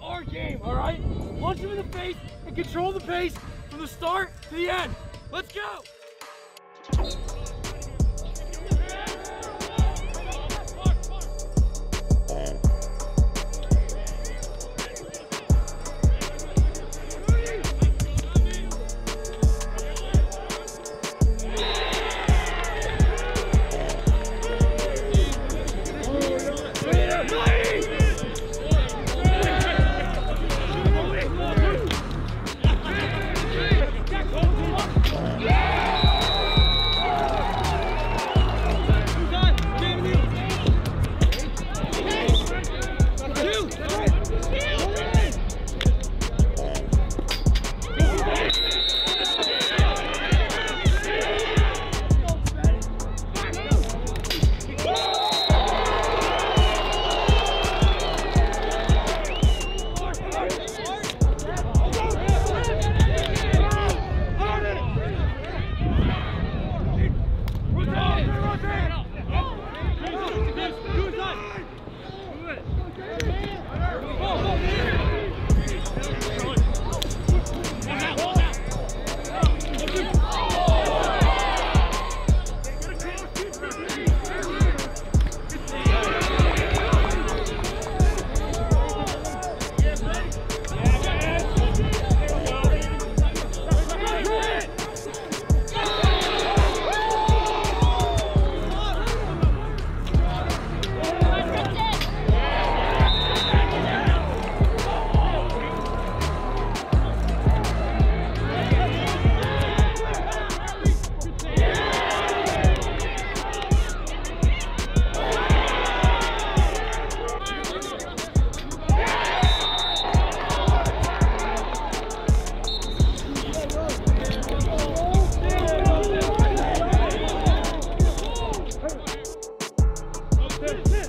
our game, all right? Punch him in the face and control the pace from the start to the end. Let's go! This, this.